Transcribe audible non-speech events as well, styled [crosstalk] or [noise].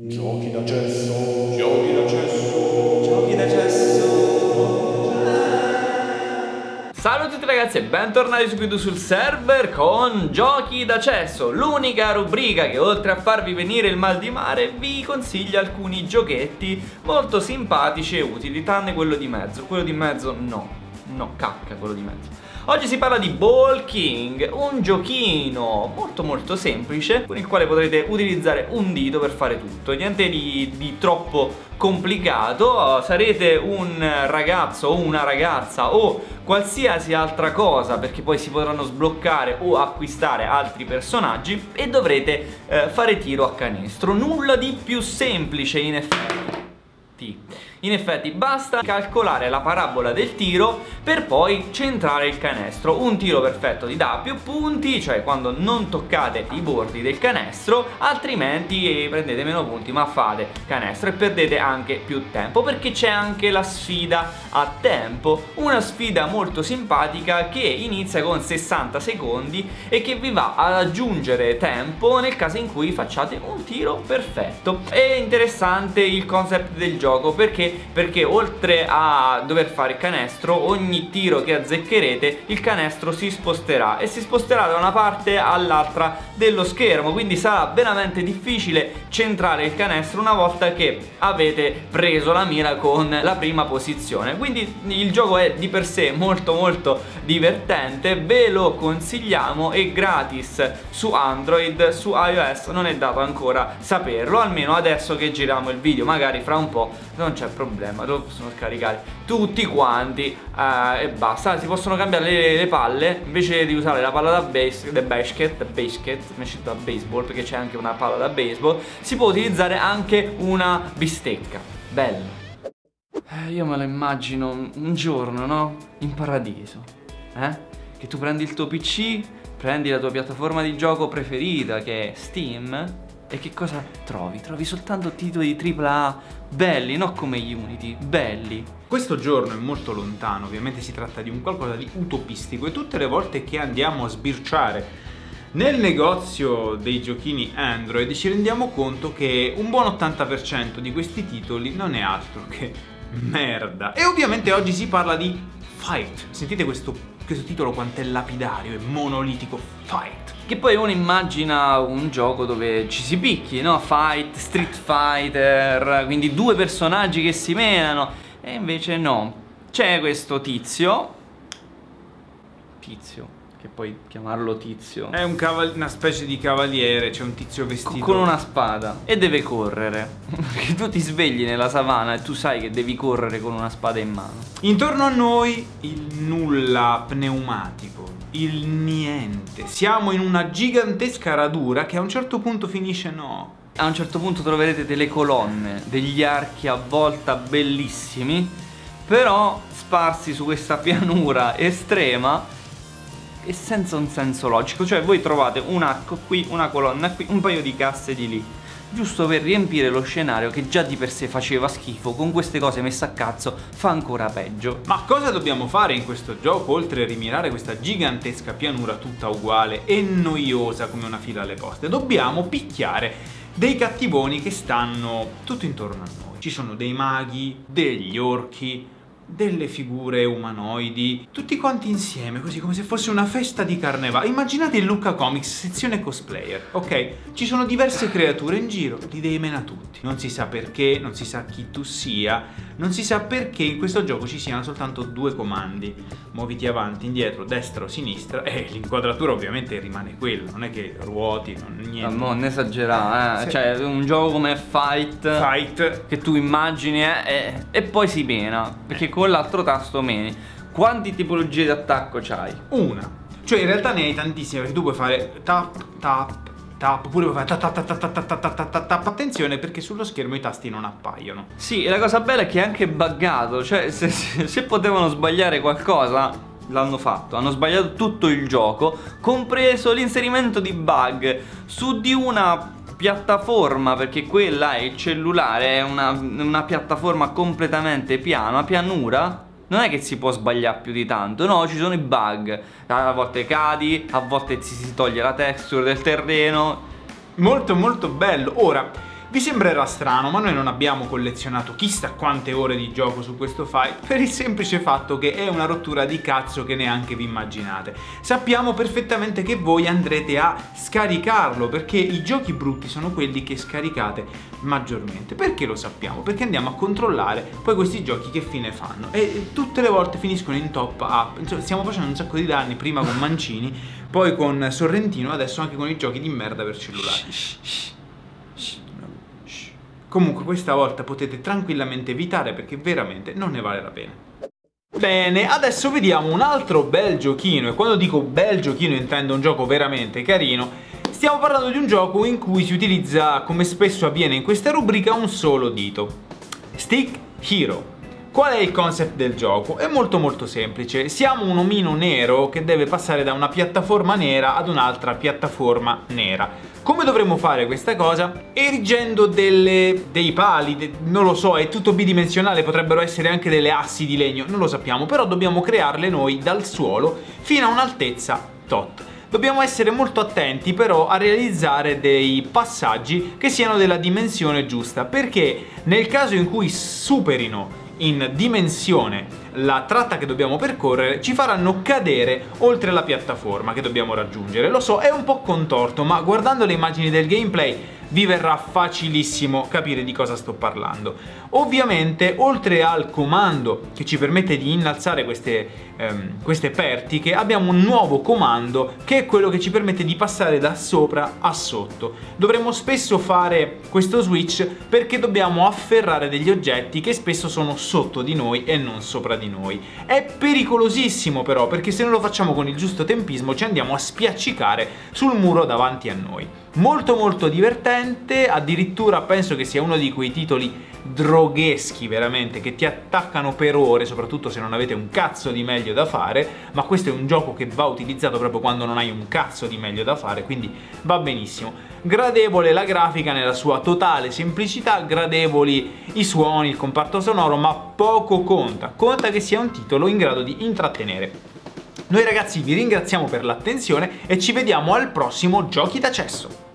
Giochi da cesso, giochi da cesso, giochi da cesso. Salve a tutti ragazzi e bentornati subito sul server con Giochi d'Accesso L'unica rubrica che oltre a farvi venire il mal di mare vi consiglia alcuni giochetti molto simpatici e utili Tranne quello di mezzo, quello di mezzo no, no cacca quello di mezzo Oggi si parla di Ball King, un giochino molto molto semplice con il quale potrete utilizzare un dito per fare tutto, niente di, di troppo complicato, sarete un ragazzo o una ragazza o qualsiasi altra cosa perché poi si potranno sbloccare o acquistare altri personaggi e dovrete eh, fare tiro a canestro, nulla di più semplice in effetti. In effetti basta calcolare la parabola del tiro per poi centrare il canestro. Un tiro perfetto ti dà più punti, cioè quando non toccate i bordi del canestro, altrimenti prendete meno punti ma fate canestro e perdete anche più tempo perché c'è anche la sfida a tempo, una sfida molto simpatica che inizia con 60 secondi e che vi va ad aggiungere tempo nel caso in cui facciate un tiro perfetto. È interessante il concept del gioco perché perché oltre a dover fare il canestro ogni tiro che azzeccherete il canestro si sposterà. E si sposterà da una parte all'altra dello schermo. Quindi sarà veramente difficile centrare il canestro una volta che avete preso la mira con la prima posizione. Quindi il gioco è di per sé molto molto divertente. Ve lo consigliamo e gratis su Android su iOS non è dato ancora saperlo almeno adesso che giriamo il video. Magari fra un po' non c'è problema lo possono scaricare tutti quanti eh, e basta. Si possono cambiare le, le, palle invece di usare la palla da base, da basket, basket mi è scritto da baseball perché c'è anche una palla da baseball si può utilizzare anche una bistecca. Bello. Eh, io me lo immagino un giorno no? In paradiso eh? Che tu prendi il tuo pc prendi la tua piattaforma di gioco preferita che è Steam e che cosa trovi? Trovi soltanto titoli AAA belli, non come Unity, belli. Questo giorno è molto lontano, ovviamente si tratta di un qualcosa di utopistico e tutte le volte che andiamo a sbirciare nel negozio dei giochini Android ci rendiamo conto che un buon 80% di questi titoli non è altro che merda. E ovviamente oggi si parla di Fight. Sentite questo, questo titolo quanto è lapidario e monolitico. Fight. Che poi uno immagina un gioco dove ci si picchi, no? Fight, Street Fighter, quindi due personaggi che si menano. E invece no. C'è questo tizio. Tizio che puoi chiamarlo tizio. È un una specie di cavaliere, c'è un tizio vestito con una spada e deve correre. [laughs] Perché tu ti svegli nella savana e tu sai che devi correre con una spada in mano. Intorno a noi il nulla pneumatico il niente. Siamo in una gigantesca radura che a un certo punto finisce no. A un certo punto troverete delle colonne, degli archi a volta bellissimi, però sparsi su questa [laughs] pianura estrema e senza un senso logico. Cioè voi trovate un arco qui, una colonna qui, un paio di casse di lì giusto per riempire lo scenario che già di per sé faceva schifo, con queste cose messe a cazzo fa ancora peggio. Ma cosa dobbiamo fare in questo gioco oltre a rimirare questa gigantesca pianura tutta uguale e noiosa come una fila alle poste? Dobbiamo picchiare dei cattivoni che stanno tutto intorno a noi. Ci sono dei maghi, degli orchi, delle figure umanoidi, tutti quanti insieme, così come se fosse una festa di carnevale. Immaginate il Lucca Comics, sezione cosplayer, ok? Ci sono diverse creature in giro, li devi mena tutti. Non si sa perché, non si sa chi tu sia, non si sa perché in questo gioco ci siano soltanto due comandi. Muoviti avanti, indietro, destra o sinistra e l'inquadratura ovviamente rimane quella, non è che ruoti, non niente. Ma non esagerare, eh? Cioè, un gioco come Fight, Fight che tu immagini eh, e, e poi si mena, perché con l'altro tasto meni. Quanti tipologie di attacco c'hai? Una. Cioè in realtà ne hai tantissime perché tu puoi fare tap, tap, tap, oppure puoi fare tap, tap, tap, tap, tap, tap, tap, tap, attenzione perché sullo schermo i tasti non appaiono. Sì, e la cosa bella è che è anche buggato, cioè se, se, se potevano sbagliare qualcosa l'hanno fatto, hanno sbagliato tutto il gioco, compreso l'inserimento di bug su di una piattaforma perché quella è il cellulare, è una, una piattaforma completamente piana, pianura non è che si può sbagliare più di tanto, no, ci sono i bug. A volte cadi, a volte si, si toglie la texture del terreno. Molto molto bello. Ora, Vi sembrerà strano, ma noi non abbiamo collezionato chissà quante ore di gioco su questo file per il semplice fatto che è una rottura di cazzo che neanche vi immaginate. Sappiamo perfettamente che voi andrete a scaricarlo perché i giochi brutti sono quelli che scaricate maggiormente. Perché lo sappiamo? Perché andiamo a controllare poi questi giochi che fine fanno e tutte le volte finiscono in top up. Insomma, stiamo facendo un sacco di danni prima con Mancini, poi con Sorrentino, adesso anche con i giochi di merda per cellulare. Comunque questa volta potete tranquillamente evitare perché veramente non ne vale la pena. Bene, adesso vediamo un altro bel giochino e quando dico bel giochino intendo un gioco veramente carino. Stiamo parlando di un gioco in cui si utilizza, come spesso avviene in questa rubrica, un solo dito. Stick Hero. Qual è il concept del gioco? È molto molto semplice. Siamo un omino nero che deve passare da una piattaforma nera ad un'altra piattaforma nera. Come dovremmo fare questa cosa? Erigendo delle, dei pali, de, non lo so, è tutto bidimensionale, potrebbero essere anche delle assi di legno, non lo sappiamo, però dobbiamo crearle noi dal suolo fino a un'altezza tot. Dobbiamo essere molto attenti però a realizzare dei passaggi che siano della dimensione giusta, perché nel caso in cui superino in dimensione la tratta che dobbiamo percorrere ci faranno cadere oltre la piattaforma che dobbiamo raggiungere. Lo so, è un po' contorto, ma guardando le immagini del gameplay vi verrà facilissimo capire di cosa sto parlando. Ovviamente, oltre al comando che ci permette di innalzare queste, ehm, queste pertiche, abbiamo un nuovo comando che è quello che ci permette di passare da sopra a sotto. Dovremmo spesso fare questo switch perché dobbiamo afferrare degli oggetti che spesso sono sotto di noi e non sopra di noi. È pericolosissimo però perché se non lo facciamo con il giusto tempismo ci andiamo a spiaccicare sul muro davanti a noi. Molto molto divertente, addirittura penso che sia uno di quei titoli drogheschi veramente che ti attaccano per ore, soprattutto se non avete un cazzo di meglio da fare, ma questo è un gioco che va utilizzato proprio quando non hai un cazzo di meglio da fare, quindi va benissimo. Gradevole la grafica nella sua totale semplicità, gradevoli i suoni, il comparto sonoro, ma poco conta. Conta che sia un titolo in grado di intrattenere. Noi ragazzi vi ringraziamo per l'attenzione e ci vediamo al prossimo Giochi d'accesso.